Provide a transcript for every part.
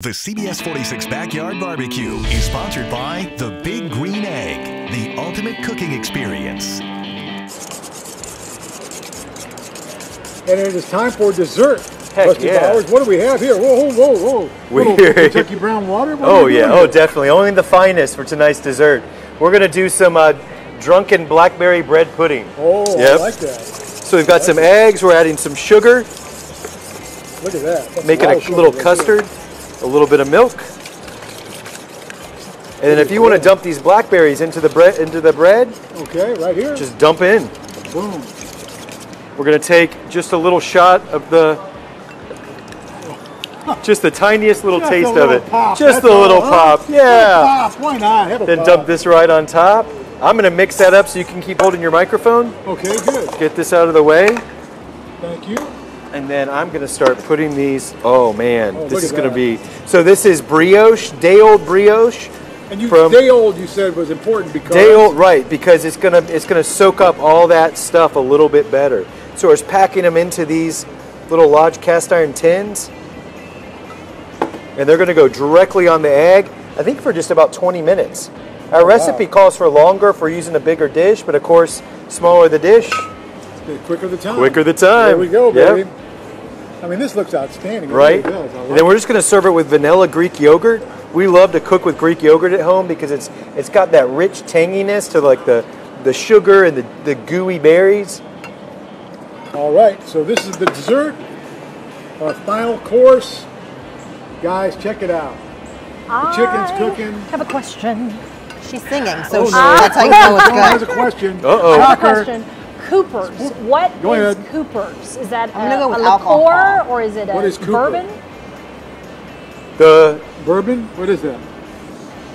The CBS 46 Backyard Barbecue is sponsored by The Big Green Egg, the ultimate cooking experience. And it is time for dessert. Heck yeah. Bowers, what do we have here? Whoa, whoa, whoa, whoa. We- Little Kentucky brown water? What Oh yeah, oh definitely. Only the finest for tonight's dessert. We're gonna do some uh, drunken blackberry bread pudding. Oh, Yep. I like that. So we've got some eggs. We're adding some sugar, Look at that. That's making lot a of sugar little right custard, a little bit of milk, and then if you want to dump these blackberries into the bread, into the bread. Okay, right here. just dump in. boom. We're gonna take just a little shot of the, just the tiniest little Just taste a of little it. Pop, just that's a little huh? pop, yeah. Pop, why not? Have Then pop. dump this right on top. I'm gonna mix that up so you can keep holding your microphone. Okay, good. Get this out of the way. Thank you. And then I'm gonna start putting these. Oh man, Oh, this is gonna that. be. So this is brioche, day old brioche. And you From- day old, you said was important because Day old, right? Because it's gonna it's gonna soak up all that stuff a little bit better. So we're packing them into these little Lodge cast iron tins, and they're gonna go directly on the egg. I think for just about 20 minutes. Our recipe calls for longer if we're using a bigger dish, but of course, smaller the dish, the quicker the time. quicker the time. There we go, Yep. Baby. I mean, this looks outstanding. It right? really does. I And then we're just going to serve it with vanilla Greek yogurt. We love to cook with Greek yogurt at home because it's it's got that rich tanginess to like the the sugar and the, the gooey berries. All right, so this is the dessert, our final course. Guys, check it out. The chicken's I cooking. have a question. She's singing, so Oh, no. that's how you know it's Someone has a good. question. Uh-oh. I have a Shocker. Question. Coopers. What Go is ahead. Coopers? Is that I'm a, go with a alcohol. liqueur or is it a What is Cooper? bourbon? The Bourbon? What is that?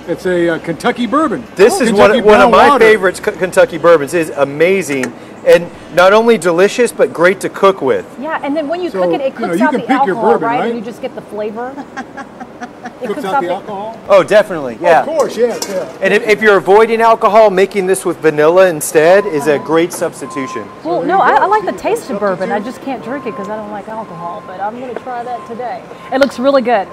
It's a uh, Kentucky bourbon. this is Kentucky one, one of my water. favorites K- Kentucky bourbons. is amazing and not only delicious but great to cook with. Yeah, and then when you So, cook it, it you know, cooks you out can the pick your alcohol, bourbon, right? right? And you just get the flavor. It Cooks out the alcohol? Oh, definitely, yeah. Of course, yes, yeah. And if, if you're avoiding alcohol, making this with vanilla instead is a great substitution. Well, there no, I. I like the the taste of bourbon. I just can't drink it because I don't like alcohol. But I'm going to try that today. It looks really good.